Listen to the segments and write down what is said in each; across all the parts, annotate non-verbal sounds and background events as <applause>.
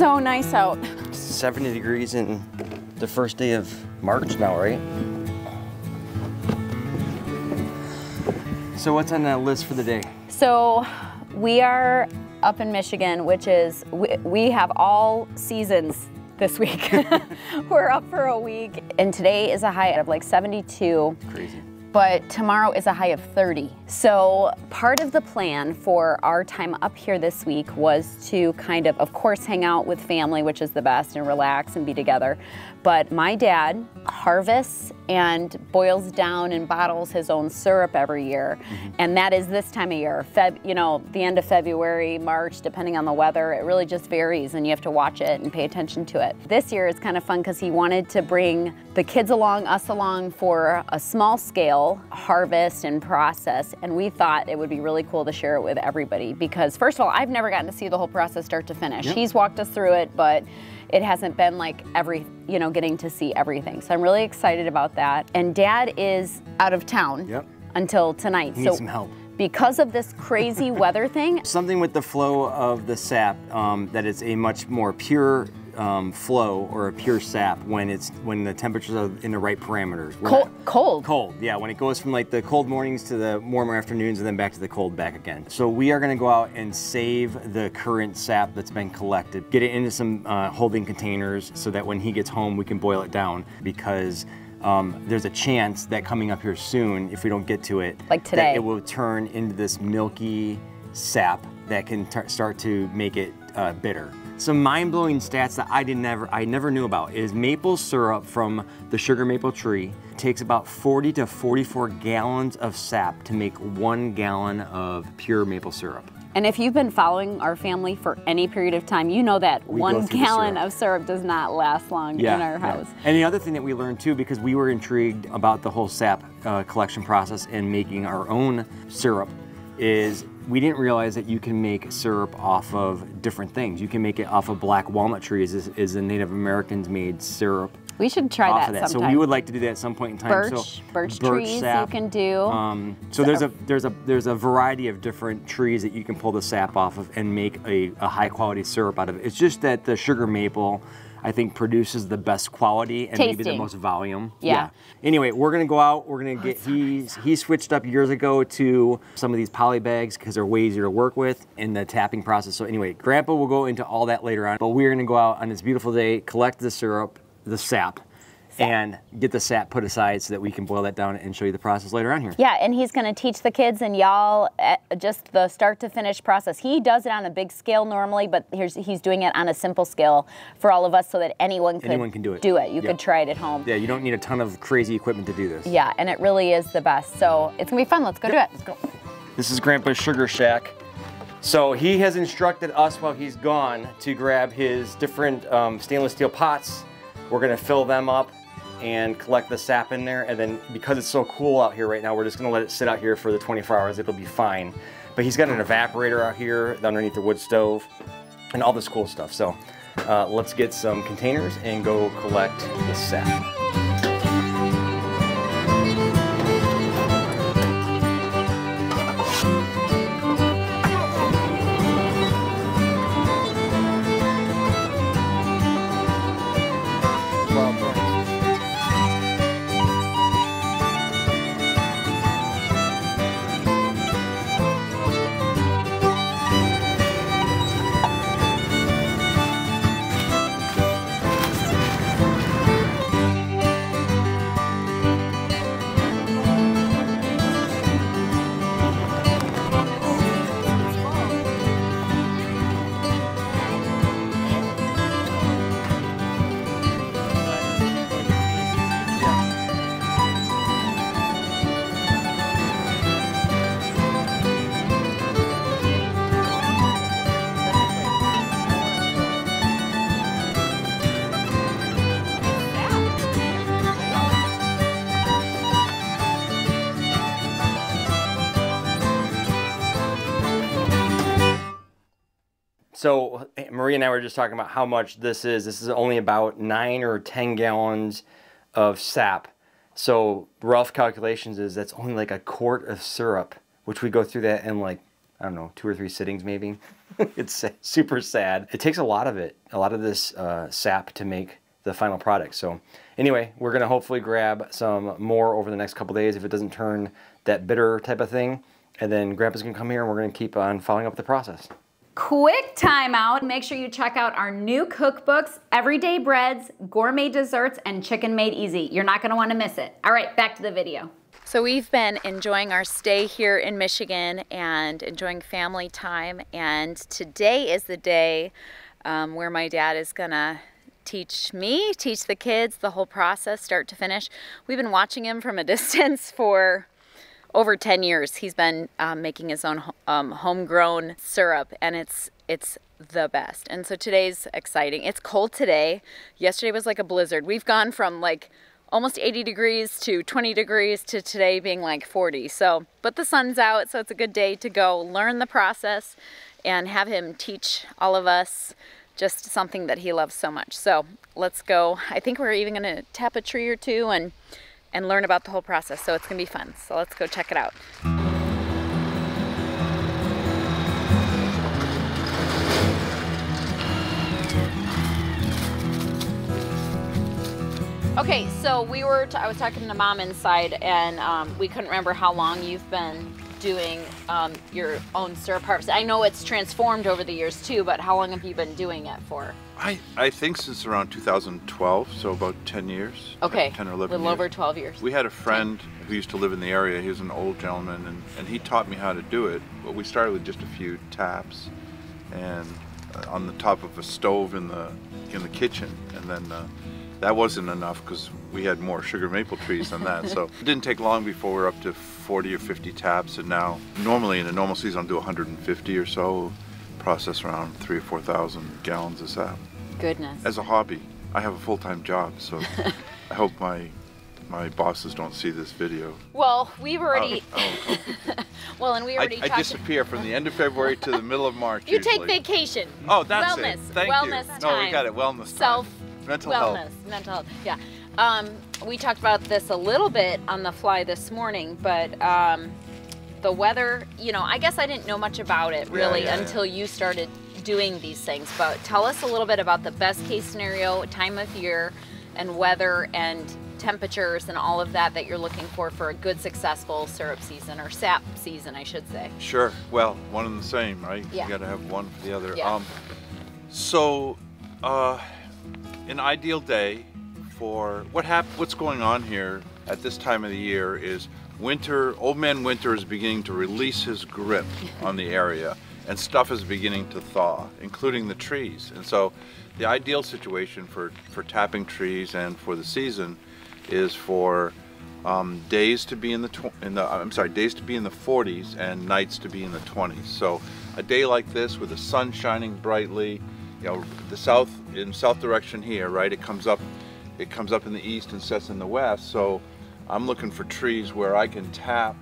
so nice out. 70 degrees in the first day of March now, right? So what's on that list for the day? So we are up in Michigan, which is, we, we have all seasons this week. <laughs> We're up for a week, and today is a high of like 72. Crazy but tomorrow is a high of 30. So part of the plan for our time up here this week was to kind of, of course, hang out with family, which is the best, and relax and be together. But my dad harvests and boils down and bottles his own syrup every year. Mm-hmm. And that is this time of year, Feb, you know, the end of February, March, depending on the weather. It really just varies and you have to watch it and pay attention to it. This year is kind of fun because he wanted to bring the kids along, us along for a small scale harvest and process. And we thought it would be really cool to share it with everybody because, first of all, I've never gotten to see the whole process start to finish. Yep. He's walked us through it, but it hasn't been like every, you know, getting to see everything. So I'm really excited about that. And dad is out of town yep. until tonight. He so some help. Because of this crazy <laughs> weather thing. Something with the flow of the sap, um, that it's a much more pure um, flow or a pure sap when it's when the temperatures are in the right parameters. cold, cold. Cold, yeah. When it goes from like the cold mornings to the warmer afternoons and then back to the cold back again. So we are going to go out and save the current sap that's been collected, get it into some uh, holding containers so that when he gets home we can boil it down because um, there's a chance that coming up here soon, if we don't get to it, like today, it will turn into this milky sap that can start to make it uh, bitter. Some mind-blowing stats that I didn't never I never knew about is maple syrup from the sugar maple tree takes about 40 to 44 gallons of sap to make one gallon of pure maple syrup. And if you've been following our family for any period of time, you know that we one gallon syrup. of syrup does not last long yeah, in our house. Yeah. And the other thing that we learned too, because we were intrigued about the whole sap uh, collection process and making our own syrup, is we didn't realize that you can make syrup off of different things. You can make it off of black walnut trees, is, is the Native Americans made syrup. We should try that, that. So we would like to do that at some point in time. Birch, so birch, birch trees sap. you can do. Um, so there's a there's a there's a variety of different trees that you can pull the sap off of and make a, a high quality syrup out of it. It's just that the sugar maple I think produces the best quality and Tasting. maybe the most volume. Yeah. yeah. Anyway, we're gonna go out. We're gonna get. Oh, he he switched up years ago to some of these poly bags because they're way easier to work with in the tapping process. So anyway, Grandpa will go into all that later on. But we're gonna go out on this beautiful day, collect the syrup, the sap, and get the sap put aside so that we can boil that down and show you the process later on here. Yeah, and he's going to teach the kids and y'all eh, just the start to finish process. He does it on a big scale normally, but here's, he's doing it on a simple scale for all of us so that anyone could anyone can do it. Do it. You could try it at home. Yeah, you don't need a ton of crazy equipment to do this. Yeah, and it really is the best. So it's going to be fun. Let's go yep. do it. Let's go. This is Grandpa's Sugar Shack. So he has instructed us while he's gone to grab his different um, stainless steel pots. We're gonna fill them up and collect the sap in there. And then because it's so cool out here right now, we're just gonna let it sit out here for the 24 hours. It'll be fine. But he's got an evaporator out here underneath the wood stove and all this cool stuff. So uh, let's get some containers and go collect the sap. So Maria and I were just talking about how much this is. This is only about nine or 10 gallons of sap. So rough calculations is that's only like a quart of syrup, which we go through that in like I don't know, two or three sittings maybe. <laughs> it's super sad. It takes a lot of it, a lot of this uh, sap to make the final product. So anyway, we're gonna hopefully grab some more over the next couple days if it doesn't turn that bitter type of thing. And then Grandpa's gonna come here and we're gonna keep on following up the process. Quick timeout. Make sure you check out our new cookbooks, Everyday Breads, Gourmet Desserts, and Chicken Made Easy. You're not gonna wanna miss it. All right, back to the video. So we've been enjoying our stay here in Michigan and enjoying family time. And today is the day um, where my dad is gonna teach me, teach the kids the whole process, start to finish. We've been watching him from a <laughs> distance for over 10 years. He's been um, making his own um, homegrown syrup, and it's it's the best. And so today's exciting. It's cold today. Yesterday was like a blizzard. We've gone from like almost 80 degrees to 20 degrees to today being like 40. So, but the sun's out, so it's a good day to go learn the process and have him teach all of us just something that he loves so much. So let's go. I think we're even going to tap a tree or two and and learn about the whole process. So it's going to be fun. So let's go check it out. Okay, so we were, I was talking to mom inside and um, we couldn't remember how long you've been doing um, your own syrup harvest. I know it's transformed over the years too, but how long have you been doing it for? I, I think since around 2012, so about 10 years. Okay, 10 or 11 a little years. over 12 years. We had a friend who used to live in the area. He was an old gentleman, and, and he taught me how to do it. But we started with just a few taps, and uh, on the top of a stove in the in the kitchen, and then uh, that wasn't enough because we had more sugar maple trees than that. so <laughs> it didn't take long before we are up to 40 or 50 taps, and now normally in a normal season I'll do 150 or so, process around three or 4,000 gallons of sap. Goodness. As a hobby, I have a full-time job, so <laughs> I hope my my bosses don't see this video. Well, we've already. Oh, oh. <laughs> well, and we already. I, I disappear from the end of February to the middle of March. you usually. take vacation. Oh, that's wellness. it. Thank wellness you. Time. No, we got it. Wellness Self. Time. Mental wellness. health. Mental health. Yeah. Um, we talked about this a little bit on the fly this morning, but um, the weather. You know, I guess I didn't know much about it really yeah, yeah, until yeah. you started doing these things. But tell us a little bit about the best case scenario, time of year, and weather and temperatures and all of that that you're looking for for a good successful syrup season or sap season I should say. Sure. Well, one and the same, right? Yeah. You got to have one for the other. Yeah. Um, so, uh, an ideal day for what hap- What's going on here at this time of the year is winter. Old man winter is beginning to release his grip <laughs> on the area, and stuff is beginning to thaw, including the trees. And so, the ideal situation for for tapping trees and for the season is for um, days to be in the tw- in the I'm sorry days to be in the 40s and nights to be in the 20s. So a day like this with the sun shining brightly, you know the south in south direction here, right? It comes up it comes up in the east and sets in the west. So I'm looking for trees where I can tap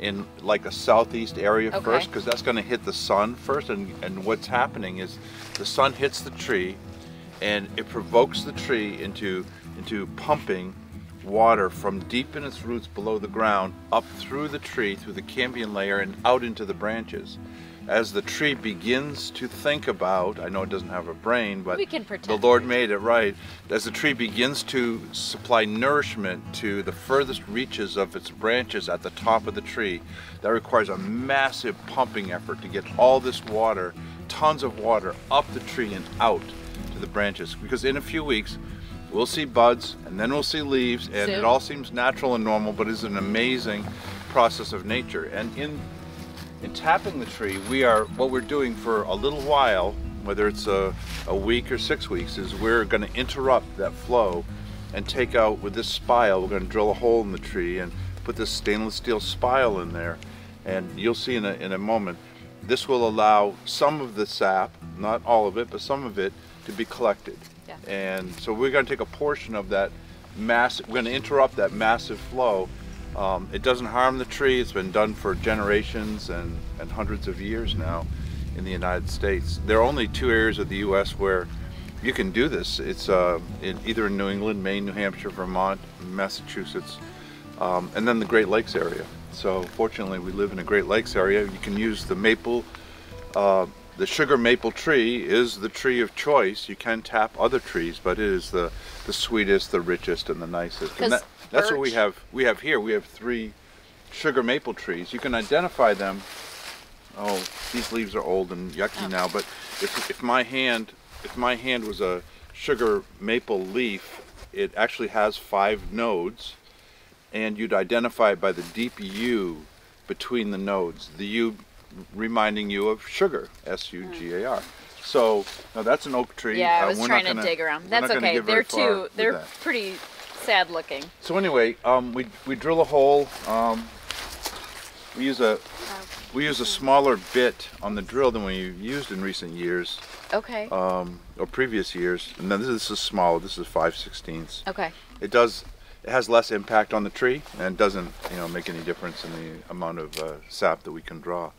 in like a southeast area Okay. first because that's going to hit the sun first and and what's happening is the sun hits the tree and it provokes the tree into into pumping water from deep in its roots below the ground up through the tree through the cambium layer and out into the branches as the tree begins to think about i know it doesn't have a brain but We can the lord made it right as the tree begins to supply nourishment to the furthest reaches of its branches at the top of the tree that requires a massive pumping effort to get all this water tons of water up the tree and out to the branches because in a few weeks we'll see buds and then we'll see leaves and Soon. it all seems natural and normal but is an amazing process of nature and in in tapping the tree we are what we're doing for a little while whether it's a, a week or six weeks is we're going to interrupt that flow and take out with this spile we're going to drill a hole in the tree and put this stainless steel spile in there and you'll see in a, in a moment this will allow some of the sap not all of it but some of it to be collected Yeah. and so we're going to take a portion of that mass we're going to interrupt that massive flow um, it doesn't harm the tree it's been done for generations and, and hundreds of years now in the united states there are only two areas of the us where you can do this it's uh, in, either in new england maine new hampshire vermont massachusetts um, and then the great lakes area So fortunately, we live in a Great Lakes area. You can use the maple. Uh, the sugar maple tree is the tree of choice. You can tap other trees, but it is the the sweetest, the richest, and the nicest. And that's what we have. We have here. We have three sugar maple trees. You can identify them. Oh, these leaves are old and yucky Oh. now. But if if my hand if my hand was a sugar maple leaf, it actually has five nodes, and you'd identify it by the deep U between the nodes. The U reminding you of sugar, S U G A R. So now that's an oak tree. Yeah, I Uh, was we're trying to gonna- dig around. That's okay. They're too. They're that. pretty sad looking. So anyway, um, we we drill a hole. Um, we use a we use a smaller bit on the drill than we've used in recent years Okay. um, or previous years. And then this is smaller. This is five sixteenths. okay. It does. It has less impact on the tree and doesn't, you know, make any difference in the amount of uh, sap that we can draw.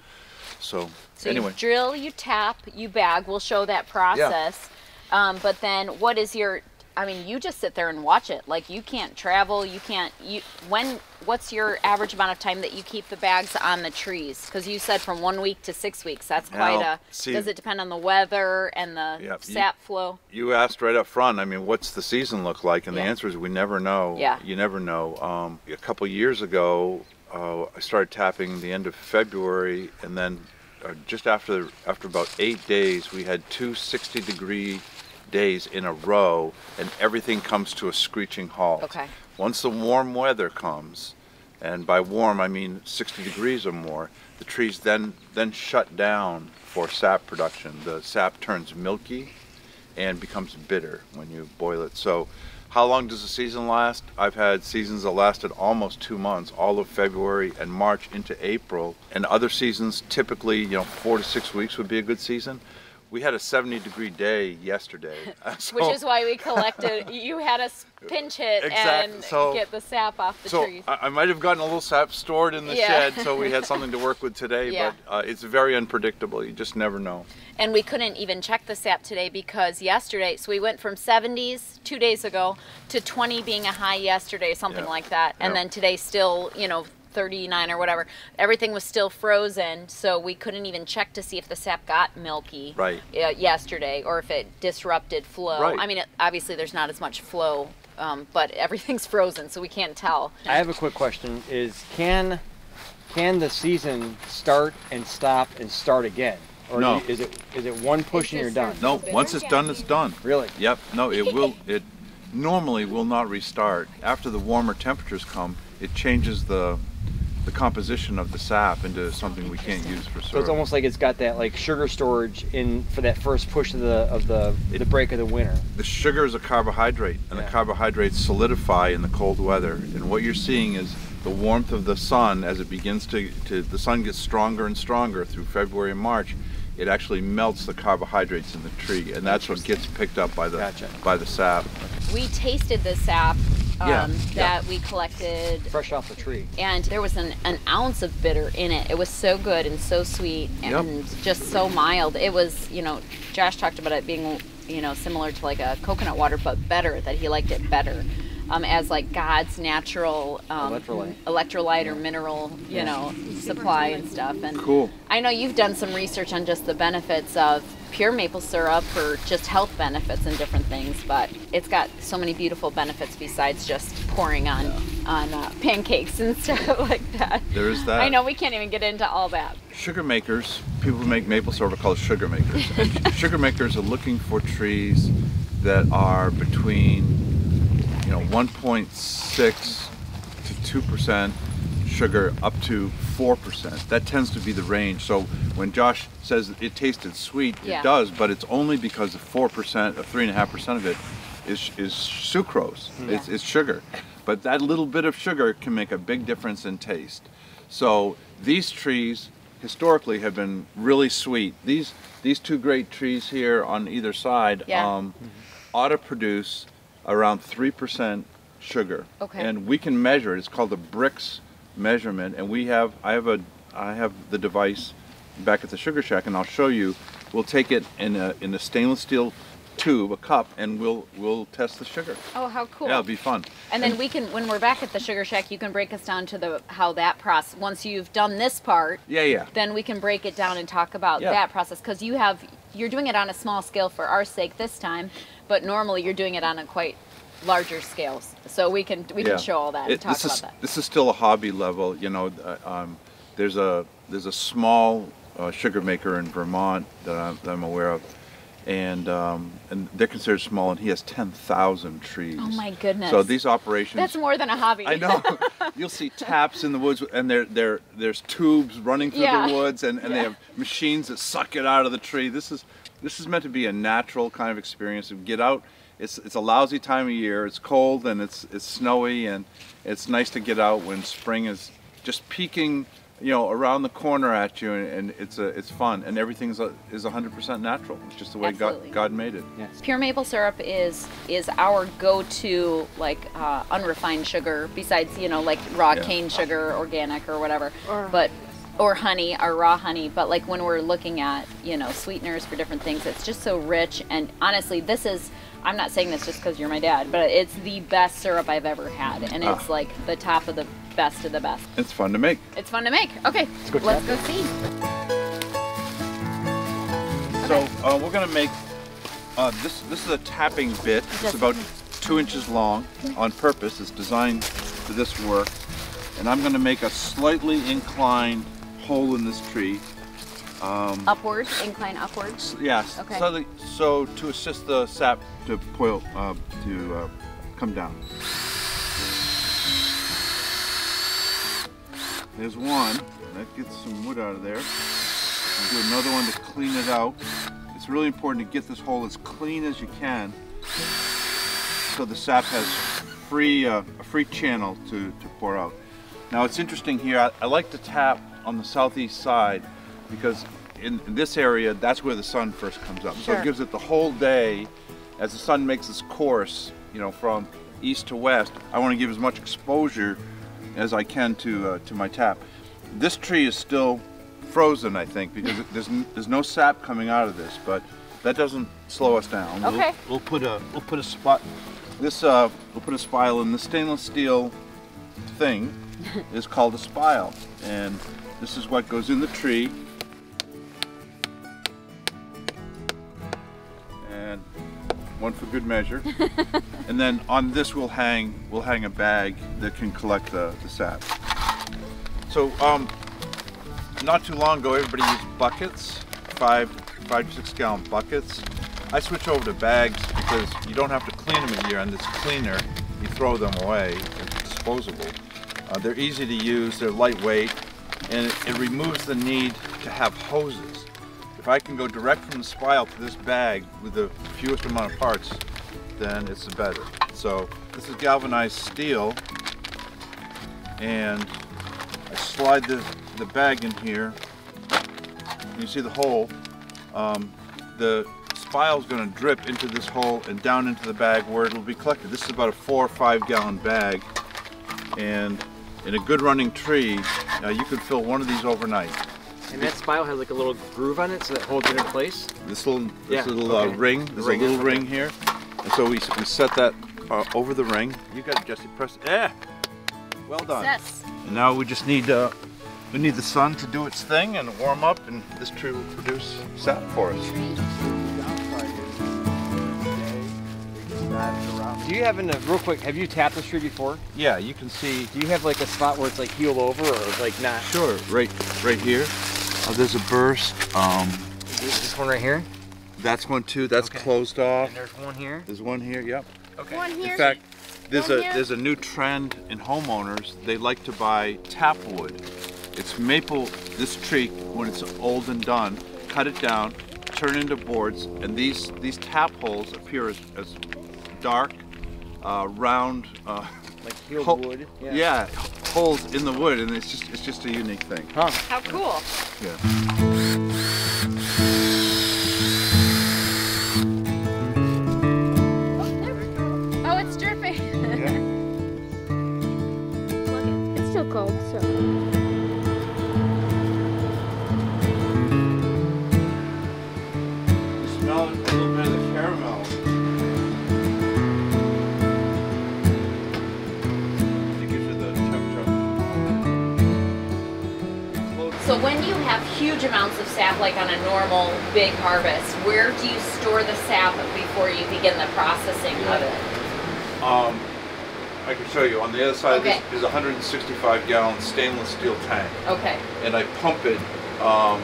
So, So anyway, you drill, you tap, you bag. We'll show that process. Um, but then, what is your? I mean, you just sit there and watch it. Like you can't travel. You can't. You when? What's your average amount of time that you keep the bags on the trees? Because you said from one week to six weeks. That's quite Now, a. see- does it depend on the weather and the you- sap flow? you asked right up front. I mean, what's the season look like? And Yeah. the answer is we never know. Yeah. You never know. Um, a couple years ago, uh, I started tapping the end of February, and then uh, just after after about eight days, we had two 60 degree days in a row, and everything comes to a screeching halt. Okay. Once the warm weather comes, and by warm I mean 60 degrees or more, the trees then then shut down for sap production. The sap turns milky and becomes bitter when you boil it. So, how long does the season last? I've had seasons that lasted almost two months, all of February and March into April. And other seasons, typically, you know, four to six weeks would be a good season. We had a 70 degree day yesterday. <laughs> <laughs> So- Which is why we collected. you had us pinch hit Exact- and so- get the sap off the so trees. I, I might have gotten a little sap stored in the Yeah. shed, so we had <laughs> something to work with today. Yeah. But uh, it's very unpredictable. You just never know. and we couldn't even check the sap today because yesterday so we went from 70s two days ago to 20 being a high yesterday something Yeah. like that and then today still you know 39 or whatever everything was still frozen so we couldn't even check to see if the sap got milky Right. yesterday or if it disrupted flow Right. i mean it, obviously there's not as much flow um, but <laughs> everything's frozen so we can't tell I have a quick question: Is can can the season start and stop and start again, or No. is it is it one push and you're done? No, once it's done, it's done. Really? Yep. No, it <laughs> will. It normally will not restart after the warmer temperatures come. It changes the the composition of the sap into something we can't use for So it's almost like it's got that like sugar storage in for that first push of the of the the break of the winter. the sugar is a carbohydrate, and Yeah. the carbohydrates solidify in the cold weather. And what you're seeing is the warmth of the sun as it begins to, to the sun gets stronger and stronger through February and March. It actually melts the carbohydrates in the tree, and that's what gets picked up by the Gotcha. by the sap. we tasted the sap um, Yeah, that we collected Fresh off the tree. and there was an, an ounce of bitter in it. It was so good and so sweet Yep. and just so mild. It was, you know, Josh talked about it being, you know, similar to like a coconut water, but better. That he liked it better. Um, as like God's natural um, Electrolyte. electrolyte or mineral, you know, supply and stuff. And Cool. I know you've done some research on just the benefits of pure maple syrup for just health benefits and different things, but it's got so many beautiful benefits besides just pouring on on uh, pancakes <laughs> and stuff like that. There is that. I know we can't even get into all that. Sugar makers, people who make maple syrup are called sugar makers. And <laughs> sugar makers are looking for trees that are between, you know, 1.6 to 2% sugar up to 4%. That tends to be the range. So when Josh says it tasted sweet, Yeah. it does, but it's only because the 4% or 3.5% of it is, is sucrose. Hmm. It's, it's sugar. But that little bit of sugar can make a big difference in taste. So these trees historically have been really sweet. These these two great trees here on either side Yeah. um, mm-hmm. ought to produce around three percent sugar. Okay. And we can measure it. It's called the Brix measurement, and we have I have a I have the device back at the Sugar Shack, and I'll show you. We'll take it in a in a stainless steel tube, a cup, and we'll we'll test the sugar. Oh, how cool. Yeah, it'll be fun. And then we can, when we're back at the Sugar Shack, you can break us down to the how that process. Once you've done this part, Yeah, yeah. then we can break it down and talk about Yeah. that process because you have you're doing it on a small scale for our sake this time, but normally you're doing it on a quite larger scales. So we can we yeah. can show all that and It- talk this about is that. this is still a hobby level. You know, uh, um, there's a there's a small uh, sugar maker in Vermont that I'm, that I'm aware of, and um, and they're considered small, and he has ten thousand trees. Oh my goodness. So these operations. That's more than a hobby. I know. <laughs> You'll see taps in the woods, and there, there, there's tubes running through Yeah. the woods, and, and they have machines that suck it out of the tree. This is, this is meant to be a natural kind of experience. To get out, it's, it's a lousy time of year. It's cold and it's, it's snowy, and it's nice to get out when spring is just peeking, you know, around the corner at you, and, and it's a, it's fun, and everything's a, is 100% natural. It's just the way Absolutely. God, God made it. Pure maple syrup is is our go-to like uh, unrefined sugar. Besides, you know, like raw Yeah. cane sugar, organic or whatever. but or honey, our raw honey. But like when we're looking at you know sweeteners for different things, it's just so rich. And honestly, this is. I'm not saying this just because you're my dad, but it's the best syrup I've ever had, and it's Ah. like the top of the best of the best. It's fun to make. It's fun to make. Okay, go let's go see. So uh, we're gonna make uh, this. This is a tapping bit. It's Just- about two inches long on purpose. It's designed for this work, and I'm gonna make a slightly inclined hole in this tree. Upward, incline upwards. Yes. Okay. So, the, so to assist the sap to boil uh, to uh, come down. There's one. That gets some wood out of there. I'll do another one to clean it out. It's really important to get this hole as clean as you can so the sap has free uh, a free channel to, to pour out. Now it's interesting here, I, I like to tap on the southeast side because in, in this area, that's where the sun first comes up. So it gives it the whole day as the sun makes its course, you know, from east to west. I want to give as much exposure as I can to uh, to my tap. This tree is still frozen, I think, because there's n- there's no sap coming out of this, but that doesn't slow us down. We'll- Okay. We'll, put a we'll put a spot. This uh, we'll put a spile in the stainless steel thing <laughs> is called a spile, and this is what goes in the tree. One for good measure. <laughs> and then on this we'll hang we'll hang a bag that can collect the, the sap. So um, not too long ago everybody used buckets, five five to six gallon buckets. I switch over to bags because you don't have to clean them a year and it's cleaner. You throw them away, they're disposable. Uh, they're easy to use, they're lightweight, and it, it removes the need to have hoses. If I can go direct from the spile to this bag with the fewest amount of parts, then it's the better. So this is galvanized steel, and I slide the, the bag in here. You see the hole. Um, the spile is going to drip into this hole and down into the bag where it'll be collected. This is about a four or five gallon bag, and in a good running tree, uh, you could fill one of these overnight. And that spile has like a little groove on it so that holds it in place. This little, Yeah, this little uh, ring, The there's ring, a little ring here, and so we, we set that uh, over the ring. You got it, Jesse. Press. Yeah. Well done. Yes. And now we just need uh, we need the sun to do its thing and warm up, and this tree will produce sap for us. Do you have in the real quick? Have you tapped this tree before? Yeah, you can see. Do you have like a spot where it's like healed over or like not? Sure, right, right here. Oh, there's a burst. Um, Is this this one right here? that's one too. That's Okay. closed off. And there's one here. There's one here. Yep. Okay. One here. In fact, there's One a here. there's a new trend in homeowners. They like to buy tap wood. It's maple. This tree, when it's old and done, cut it down, turn into boards, and these these tap holes appear as, as dark, uh, round. Uh, Like healed Ho- wood. yeah. Holes in the wood, and it's just it's just a unique thing. Huh. How cool. Yeah. Oh, oh it's dripping. <laughs> It's still cold, so. You smell a little bit when you have huge amounts of sap, like on a normal big harvest, where do you store the sap before you begin the processing of it? Um, I can show you. On the other side Okay. this is a 165 gallon stainless steel tank, Okay, and I pump it. Um,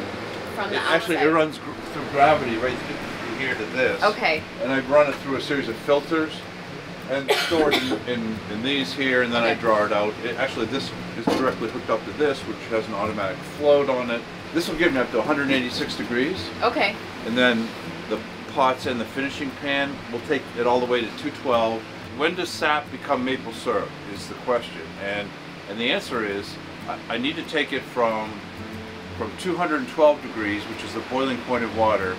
from it the actually, it runs gr- through gravity right through here to this. Okay, And I run it through a series of filters and store it in, in, in these here, and then I draw it out. It, actually, this is directly hooked up to this, which has an automatic float on it. This will get me up to 186 degrees. okay, And then the pots and the finishing pan will take it all the way to 212. When does sap become maple syrup is the question. And and the answer is I, I need to take it from from 212 degrees, which is the boiling point of water,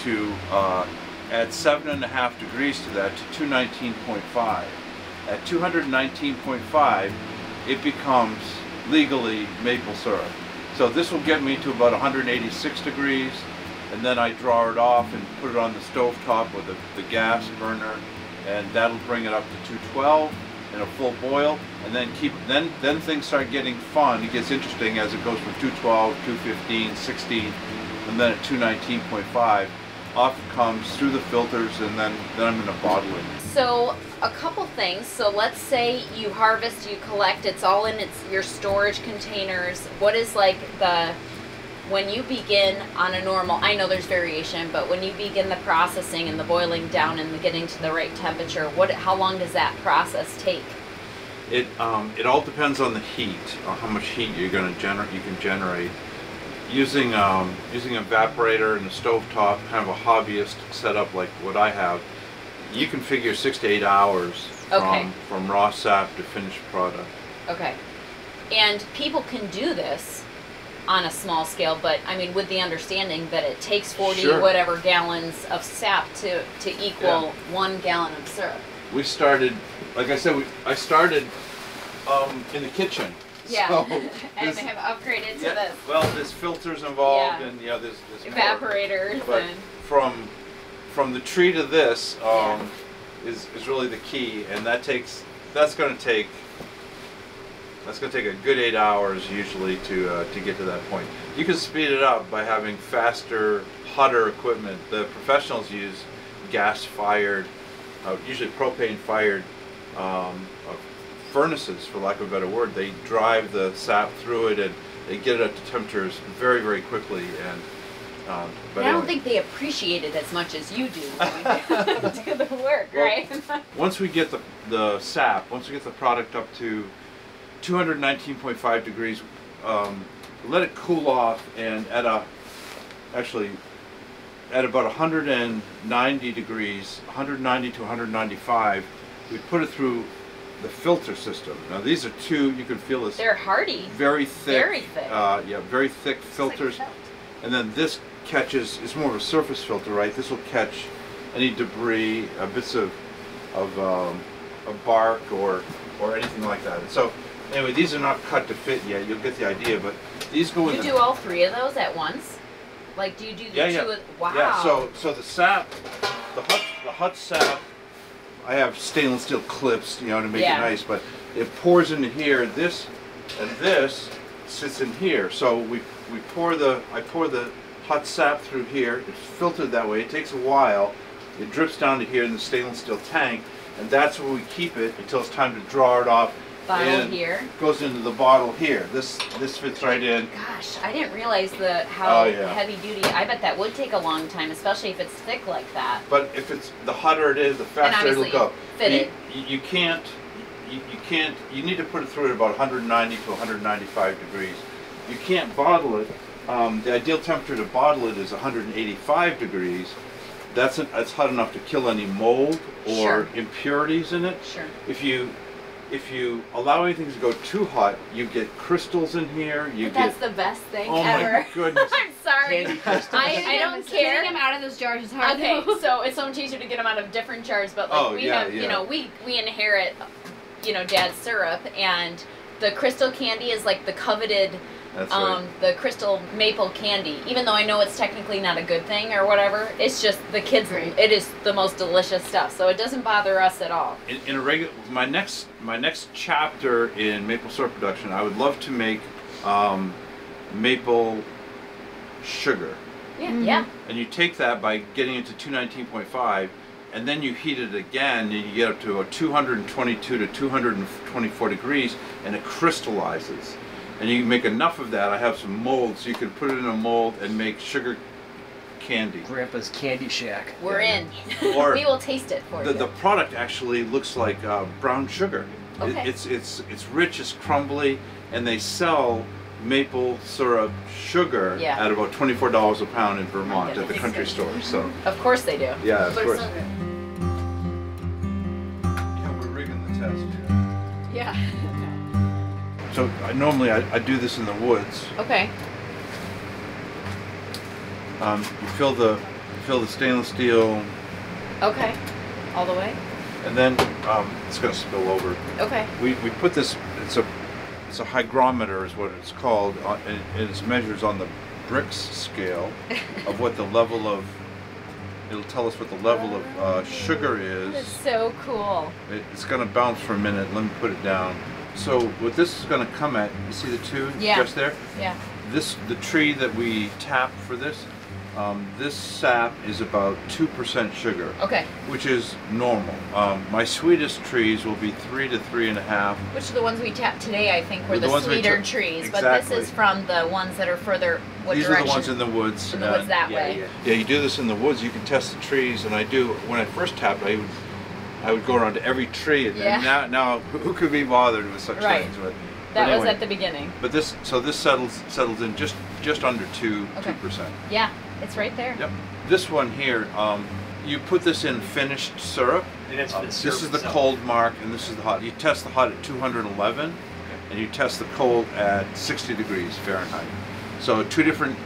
to uh, add seven and a half degrees to that to 219.5. At 219.5, it becomes legally maple syrup. So this will get me to about 186 degrees, and then I draw it off and put it on the stove top with the, the gas burner, and that'll bring it up to 212 in a full boil, and then keep then then things start getting fun. It gets interesting as it goes from 212, 215, 16, and then at 219.5, off comes through the filters, and then then I'm gonna bottle it. So a couple things. So let's say you harvest, you collect, it's all in its your storage containers. What is like the when you begin on a normal I know there's variation, but when you begin the processing and the boiling down and the getting to the right temperature, what how long does that process take? It um, it all depends on the heat, on how much heat you're going to generate. You can generate using um, using an evaporator and a stovetop, kind of a hobbyist setup like what I have. You can figure six to eight hours Okay. from from raw sap to finished product. Okay. And people can do this on a small scale, but I mean, with the understanding that it takes 40 Sure. whatever gallons of sap to, to equal one gallon of syrup. We started, like I said, we, I started um, in the kitchen. Yeah. So <laughs> and this- they have upgraded to yeah, this. well, there's filters involved, Yeah. and yeah, there's, there's more. Evaporators But and. from from the tree to this um, Yeah. is is really the key, and that takes that's going to take that's going to take a good eight hours usually to uh, to get to that point. You can speed it up by having faster, hotter equipment. The professionals use gas-fired, uh, usually propane-fired um, furnaces, for lack of a better word. They drive the sap through it and they get it up to temperatures very, very quickly. And um, but I don't anyway. think they appreciate it as much as you do <laughs> <laughs> do the work, Well, right? once we get the, the sap, once we get the product up to 219.5 degrees, um, let it cool off and at a, actually, at about 190 degrees, 190 to 195, we put it through the filter system. Now these are two, you can feel this They're hardy. very thick, Very thick. Uh, yeah, very thick filters. And then this catches, it's more of a surface filter, right? This will catch any debris, uh, bits of, of, um, of bark or, or anything like that. And so, anyway, these are not cut to fit yet. You'll get the idea, but these go in You the. do all three of those at once? Like, do you do the yeah, two? yeah. Of, wow. Yeah, so, so the sap, the hut, the hut sap, I have stainless steel clips, you know, to make Yeah. it nice, but it pours into here. This and this sits in here. So we we pour the I pour the hot sap through here. It's filtered that way. It takes a while. It drips down to here in the stainless steel tank, and that's where we keep it until it's time to draw it off. Bottle and here. Goes into the bottle here. This this fits right in. Gosh, I didn't realize the how Oh, yeah. heavy duty. I bet that would take a long time, especially if it's thick like that. But if it's the hotter it is, the faster it'll go. fit you, it. You, can't. You, you can't. You need to put it through at about 190 to 195 degrees. You can't bottle it. Um, the ideal temperature to bottle it is 185 degrees. That's an, that's hot enough to kill any mold or Sure. impurities in it. Sure. If you if you allow anything to go too hot, you get crystals in here. You But that's get the best thing oh ever. my <laughs> goodness. I'm sorry. Candy. I, I don't care. Getting them out of those jars is hard. Okay, though. so it's so much easier to get them out of different jars, but like Oh, we yeah, have, you know, we we inherit, you know, dad's syrup, and the crystal candy is like the coveted, That's um, right. the crystal maple candy. Even though I know it's technically not a good thing or whatever, it's just the kids. Right. It is the most delicious stuff, so it doesn't bother us at all. in, in a regular my next my next chapter in maple syrup production i would love to make um, maple sugar. Yeah. Yeah. And you take that by getting it to 219.5, and then you heat it again, and you get up to about 222 to 224 degrees, and it crystallizes. And you make enough of that. I have some molds. You can put it in a mold and make sugar candy. Grandpa's Candy Shack. We're in. Or <laughs> we will taste it for The, you. the product actually looks like uh, brown sugar. It- Okay. it's it's it's rich, it's crumbly, and they sell maple syrup sugar Yeah. at about twenty four dollars a pound in Vermont at the goodness. country store. So of course they do. yeah, of But course. it's so good. Yeah, we're rigging the test. Yeah. <laughs> So I, normally I, I do this in the woods. Okay. Um, you fill the you fill the stainless steel, Okay. All the way. and then um, it's going to spill over. Okay. We, we put this. It's a it's a hydrometer is what it's called, uh, and it measures on the Brix scale of what the level of. It'll tell us what the level of uh, sugar is. That's so cool. It, it's going to bounce for a minute. Let me put it down. So what this is going to come at? You see the two Yeah. just there? Yeah. This the tree that we tap for this. Um, this sap is about two percent sugar, Okay. which is normal. Um, my sweetest trees will be three to three and a half. Which are the ones we tapped today, I think, were The the, ones we sweeter took- trees. But this is from the ones that are further. What These direction? are the ones in the woods. In the woods that yeah, way. yeah. Yeah, you do this in the woods. You can test the trees, and I do. When I first tapped, I would, I would go around to every tree, and Yeah. now, now, who who could be bothered with such Right. things? But, That but was at the beginning. But this, so this settles settles in just just under two Okay. two percent. Yeah, it's right there. Yep. This one here, um, you put this in finished syrup. And it's Uh, for the this syrup is the itself. cold mark, and this is the hot. You test the hot at 211, and you test the cold at 60 degrees Fahrenheit. So two different,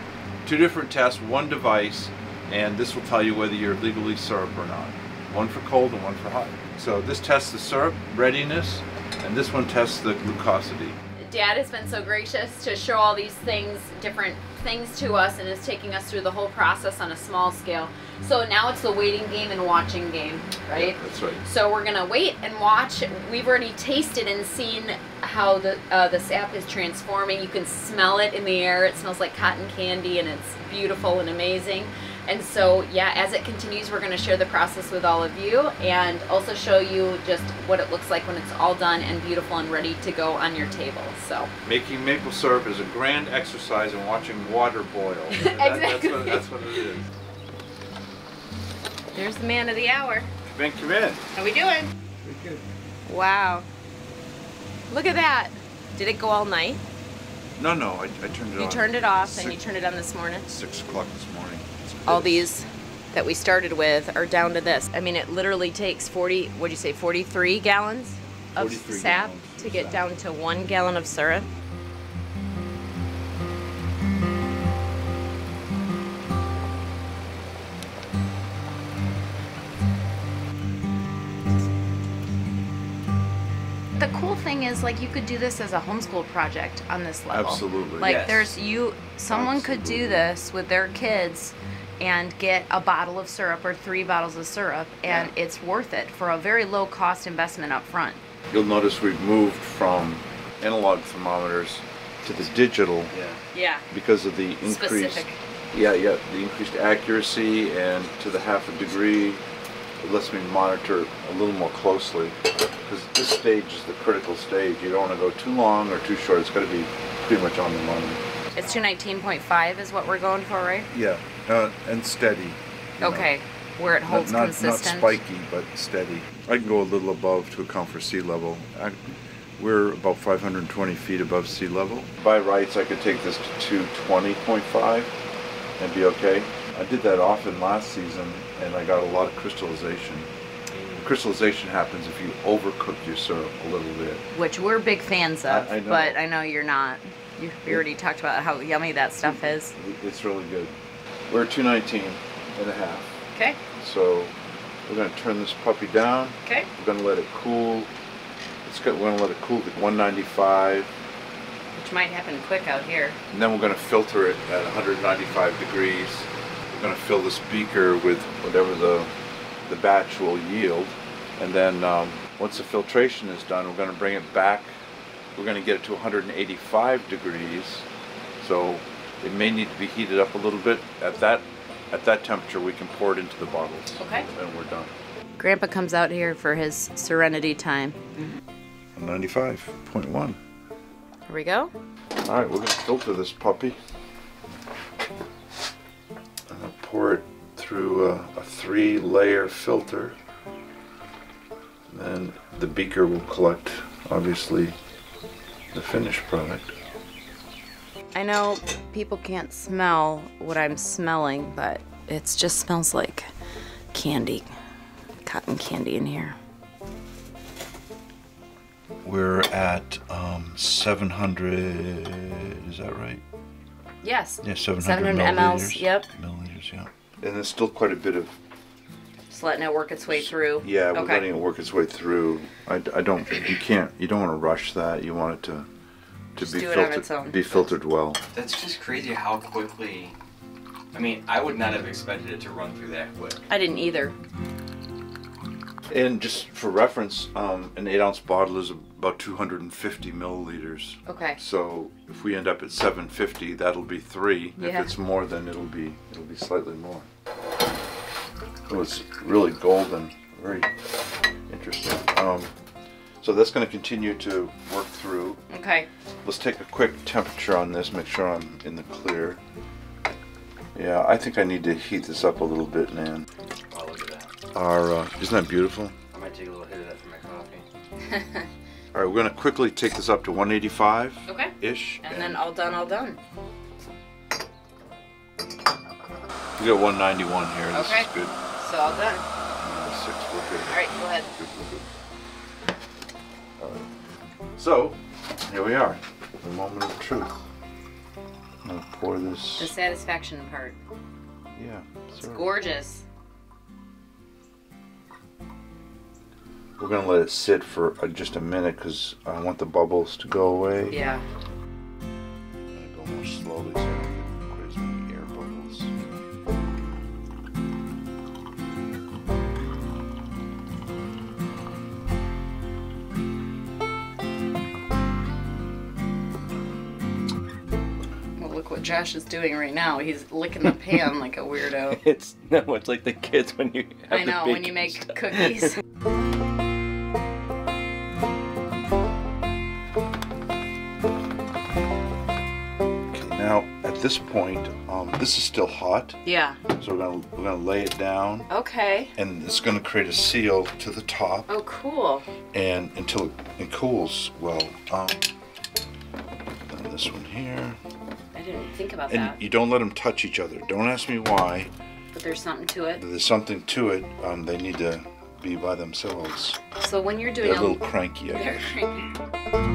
two different tests, one device, and this will tell you whether you're legally syrup or not. One for cold and one for hot. So this tests the syrup readiness, and this one tests the glucosity. Dad has been so gracious to show all these things, different things to us, and is taking us through the whole process on a small scale. So now it's the waiting game and watching game, right? That's right. So we're gonna wait and watch. We've already tasted and seen how the uh, the sap is transforming. You can smell it in the air. It smells like cotton candy, and it's beautiful and amazing. And so, yeah, as it continues, we're going to share the process with all of you and also show you just what it looks like when it's all done and beautiful and ready to go on your table. So, Making maple syrup is a grand exercise in watching water boil. <laughs> That- That's Exactly. what, that's what it is. there's the man of the hour. Ben, come in. How are we doing? Wow. Look at that. Did it go all night? No, no, I, I turned it on. You turned it off and you turned it on this morning? Six o'clock this morning. It's all these that we started with are down to this. I mean, it literally takes 40, what'd you say, 43 gallons of 43 sap gallons to get sap. down to one gallon of syrup. The cool thing is, like, you could do this as a homeschool project on this level. Absolutely. Like, Yes. there's you, someone could do this with their kids and get a bottle of syrup or three bottles of syrup, and Yeah. it's worth it for a very low cost investment up front. You'll notice we've moved from analog thermometers to the digital Yeah. Yeah. because of the increased. Specific. Yeah, yeah, the increased accuracy and to the half a degree, it lets me monitor a little more closely. Because this stage is the critical stage. You don't want to go too long or too short. It's got to be pretty much on the money. It's 219.5 is what we're going for, right? Yeah, uh, and steady. you know. Okay. Where it holds not, not, consistent. Not spiky, but steady. I can go a little above to account for sea level. I, we're about 520 feet above sea level. By rights, I could take this to 220.5 and be okay. I did that often last season, and I got a lot of crystallization. Crystallization happens if you overcook your syrup a little bit. Which we're big fans of, I- I but I know you're not. You we already talked about how yummy that stuff is. It's really good. We're 219 and a half. Okay. So we're going to turn this puppy down. Okay. We're gonna let it cool. It's got, we're gonna let it cool to 195, Which might happen quick out here. and then we're gonna filter it at 195 degrees. We're gonna fill this beaker with whatever the the batch will yield, and then um, once the filtration is done, we're gonna bring it back. We're gonna get it to 185 degrees, So it may need to be heated up a little bit. At that at that temperature, we can pour it into the bottles. Okay. And we're done. Grandpa comes out here for his serenity time. 95.1. Here we go. All right, we're gonna filter this puppy. I'm gonna pour it through a, a three-layer filter. Then the beaker will collect, obviously, the finished product. I know people can't smell what I'm smelling, but it just smells like candy, cotton candy in here. We're at um, 700. Is that right? Yes. Yeah, 700, 700 mLs, yep. Milliliters, yeah. And there's still quite a bit of Just letting it work its way through. Yeah, we're Okay. letting it work its way through. I, I don't, you can't, you don't want to rush that. You want it to, to Just be do it filtered, be filtered well. That's just crazy how quickly. I mean, I would not have expected it to run through that quick. I didn't either. And just for reference, um, an eight ounce bottle is about 250 milliliters. Okay. So if we end up at 750, that'll be three. Yeah. If it's more, then it'll be, it'll be slightly more. It was really golden, very interesting. Um, so that's going to continue to work through. Okay. Let's take a quick temperature on this, make sure I'm in the clear. Yeah, I think I need to heat this up a little bit, Nan. Oh, look at that. Our, uh, isn't that beautiful? I might take a little hit of that for my coffee. <laughs> All right, we're gonna quickly take this up to 185 Okay. ish. And then all done, all done. we got 191 here. This Okay. is good. So all done. Six, we're good. All right, go ahead. Good, good. All right. So, here we are, the moment of truth. I'm gonna pour this. The satisfaction part. Yeah. It's gorgeous. We're gonna let it sit for uh, just a minute because I want the bubbles to go away. Yeah. I'm gonna go more slowly what Josh is doing right now. He's licking the pan like a weirdo. <laughs> It's no, it's like the kids when you. Have I the know, when you make stuff. cookies. <laughs> Okay, now at this point, um, this is still hot, yeah. so we're gonna we're gonna lay it down, Okay. and it's gonna create a seal to the top, Oh, cool. and until it, it cools well. Um, this one here, I didn't think about and that. you don't let them touch each other. Don't ask me why. But there's something to it. There's something to it. Um, they need to be by themselves. So when you're doing They're a little cranky, <laughs> They're cranky.